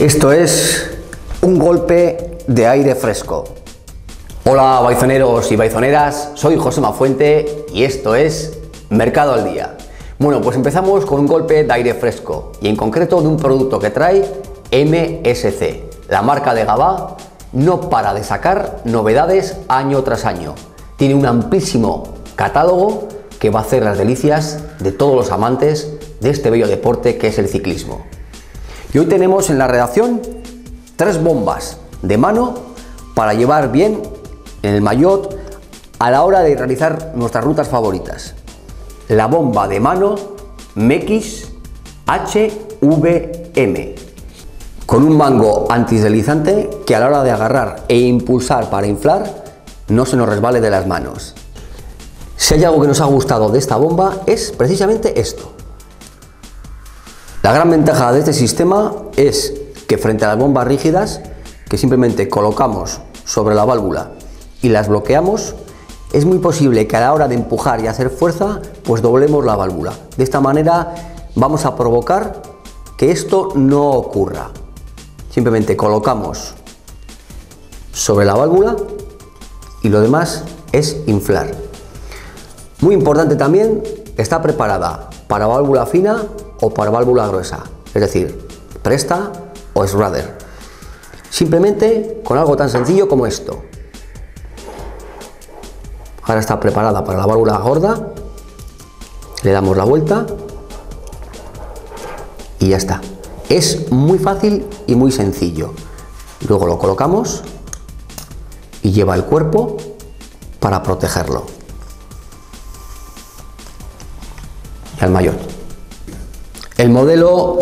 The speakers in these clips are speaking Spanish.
Esto es un golpe de aire fresco. Hola baizoneros y baizoneras, soy José Mafuente y esto es Mercado al Día. Bueno, pues empezamos con un golpe de aire fresco y en concreto de un producto que trae MSC. La marca de Gabá no para de sacar novedades año tras año. Tiene un amplísimo catálogo que va a hacer las delicias de todos los amantes de este bello deporte que es el ciclismo. Y hoy tenemos en la redacción tres bombas de mano para llevar bien en el maillot a la hora de realizar nuestras rutas favoritas. La bomba de mano MX HVM con un mango antideslizante que a la hora de agarrar e impulsar para inflar no se nos resbale de las manos. Si hay algo que nos ha gustado de esta bomba es precisamente esto. La gran ventaja de este sistema es que frente a las bombas rígidas, que simplemente colocamos sobre la válvula y las bloqueamos, es muy posible que a la hora de empujar y hacer fuerza, pues doblemos la válvula. De esta manera vamos a provocar que esto no ocurra. Simplemente colocamos sobre la válvula y lo demás es inflar. Muy importante también, está preparada para válvula fina o para válvula gruesa, es decir, presta o Schrader. Simplemente con algo tan sencillo como esto. Ahora está preparada para la válvula gorda, le damos la vuelta y ya está. Es muy fácil y muy sencillo. Luego lo colocamos y lleva el cuerpo para protegerlo. Y al mayor. El modelo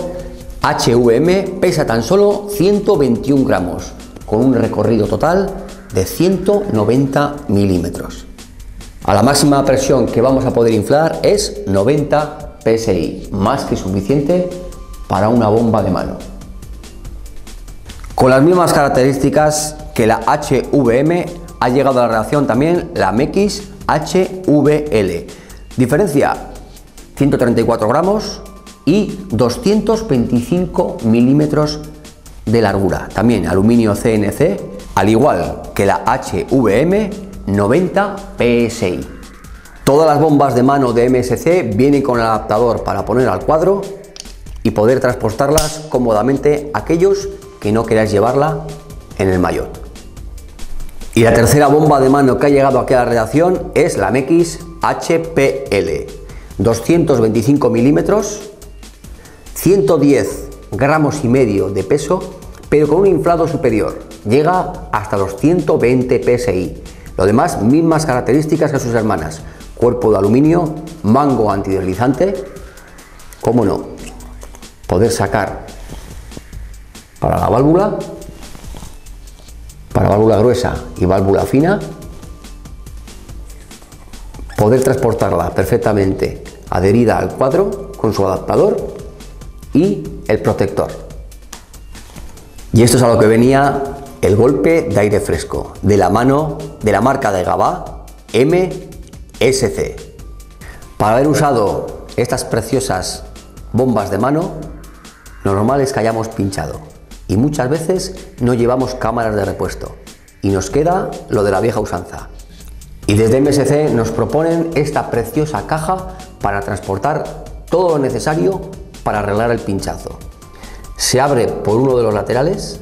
HVM pesa tan solo 121 gramos, con un recorrido total de 190 milímetros. A la máxima presión que vamos a poder inflar es 90 psi, más que suficiente para una bomba de mano. Con las mismas características que la HVM ha llegado a la reacción también la MX HVL. Diferencia 134 gramos, y 225 milímetros de largura. También aluminio CNC, al igual que la HVM 90 PSI. Todas las bombas de mano de MSC vienen con el adaptador para poner al cuadro y poder transportarlas cómodamente aquellos que no queráis llevarla en el maillot. Y la tercera bomba de mano que ha llegado aquí a la redacción es la MX HPL. 225 milímetros 110 gramos y medio de peso, pero con un inflado superior. Llega hasta los 120 psi. Lo demás, mismas características que sus hermanas. Cuerpo de aluminio, mango antideslizante. ¿Cómo no? Poder sacar para la válvula, para válvula gruesa y válvula fina. Poder transportarla perfectamente adherida al cuadro con su adaptador y el protector. Y esto es a lo que venía el golpe de aire fresco de la mano de la marca de Gabá MSC. Para haber usado estas preciosas bombas de mano, lo normal es que hayamos pinchado y muchas veces no llevamos cámaras de repuesto y nos queda lo de la vieja usanza. Y desde MSC nos proponen esta preciosa caja para transportar todo lo necesario para arreglar el pinchazo. Se abre por uno de los laterales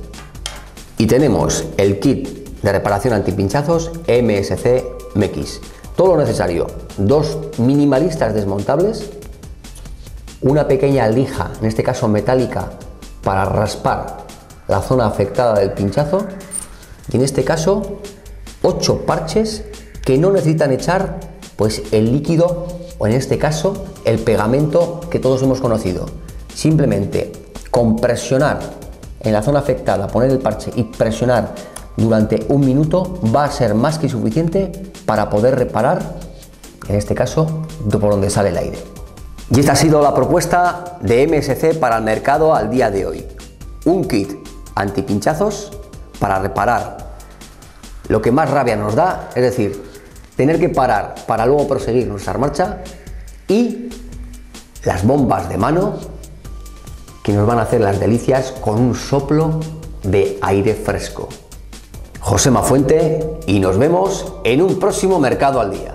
y tenemos el kit de reparación antipinchazos MSC MX. Todo lo necesario, dos minimalistas desmontables, una pequeña lija, en este caso metálica, para raspar la zona afectada del pinchazo y en este caso ocho parches que no necesitan echar pues el líquido o en este caso el pegamento que todos hemos conocido. Simplemente con presionar en la zona afectada, poner el parche y presionar durante un minuto va a ser más que suficiente para poder reparar, en este caso, por donde sale el aire. Y esta ha sido la propuesta de MSC para el mercado al día de hoy. Un kit antipinchazos para reparar lo que más rabia nos da, es decir, tener que parar para luego proseguir nuestra marcha y las bombas de mano que nos van a hacer las delicias con un soplo de aire fresco. José Mafuente y nos vemos en un próximo Mercado al Día.